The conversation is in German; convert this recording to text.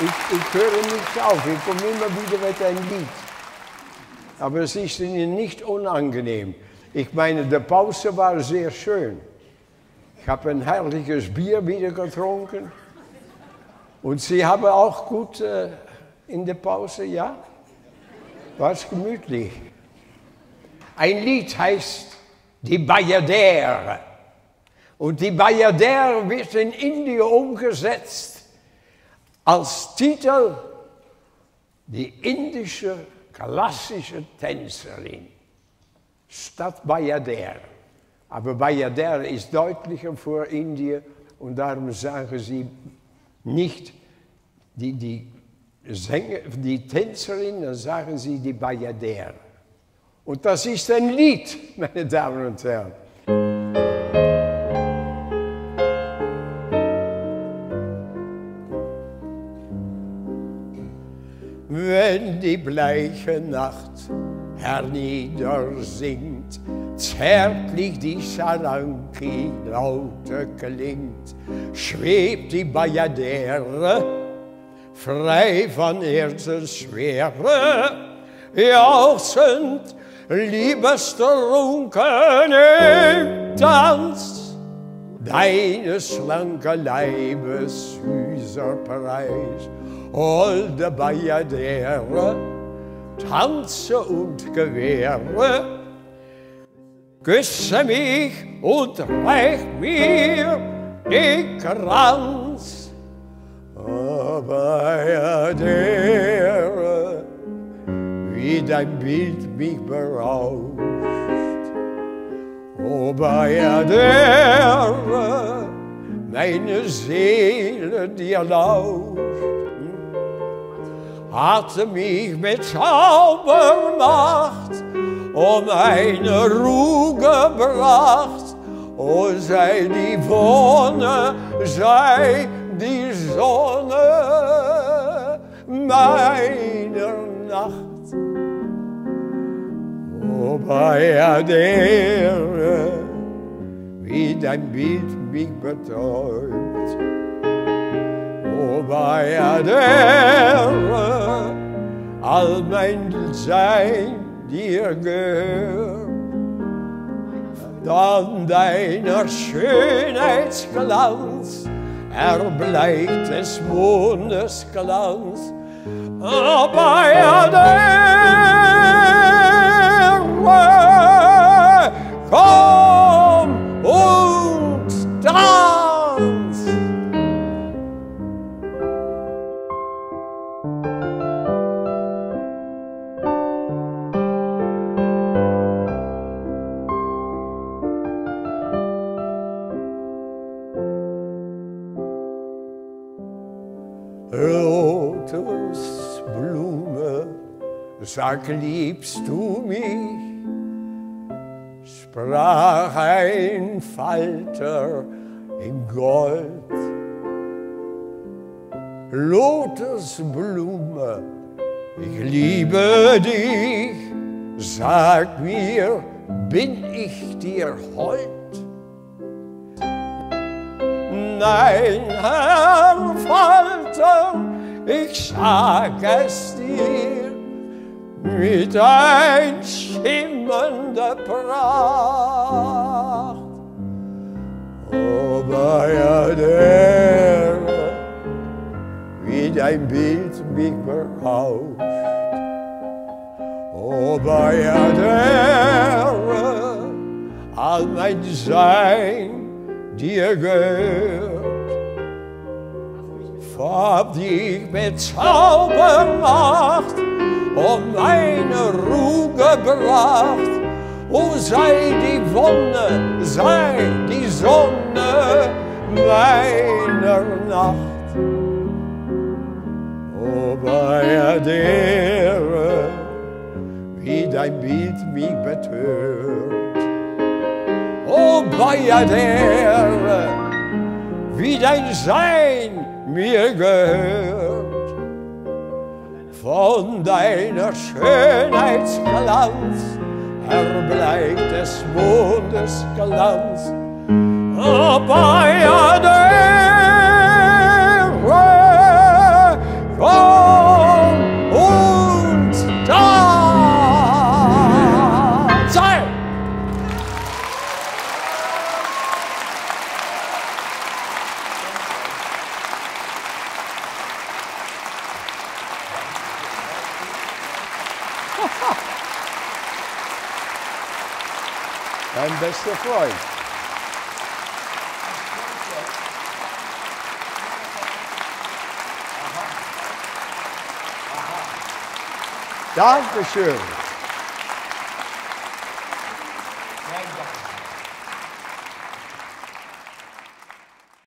Ich, ich höre nicht auf, ich komme immer wieder mit einem Lied. Aber es ist ihnen nicht unangenehm. Ich meine, die Pause war sehr schön. Ich habe ein herrliches Bier wieder getrunken. Und Sie haben auch gut äh, in der Pause, ja? War es gemütlich. Ein Lied heißt Die Bayadere. Und die Bayadere wird in Indien umgesetzt als Titel Die indische klassische Tänzerin. Statt Bayadere. Aber Bayadere ist deutlicher vor Indien und darum sagen sie nicht die, die, Sänger, die Tänzerin, dann sagen sie die Bayadere. Und das ist ein Lied, meine Damen und Herren. Die bleiche Nacht herniedersinkt, zärtlich die Saranki lauter klingt, schwebt die Bayadere frei von Schwere, jauchzend, liebestrunken im Tanz, deines schlanke Leibes süßer Preis, holde Bayadere, tanze und gewähre, küsse mich und reich mir den Kranz. Oh, Bayadere, wie dein Bild mich berauscht. Oh, Bayadere, meine Seele dir lauscht hatte mich mit Zaubermacht um eine Ruhe gebracht. O sei die Wonne, sei die Sonne meiner Nacht. O Bayadere, wie dein Bild mich betäubt. O Bayadere, all mein Sein dir gehört. Dann deiner Schönheitsglanz erbleicht des Mondes Glanz. O Bayadere, Lotusblume, sag, liebst du mich? Sprach ein Falter in Gold. Lotusblume, ich liebe dich, sag mir, bin ich dir hold? Nein, Herr Falter, ich sag es dir mit ein schimmernder Pracht. O wie dein Bild mich berauscht. O Bayadere, all mein Sein dir gehört. Dich mit Zaubermacht um meine Ruhe gebracht. O sei die Wonne, sei die Sonne meiner Nacht. O Bayadere, wie dein Bild mich betört. Bayadere, wie dein Sein mir gehört. Von deiner Schönheitsglanz erbleicht des Mondes Glanz. O Bayadere, Beim besten Freund. Dankeschön.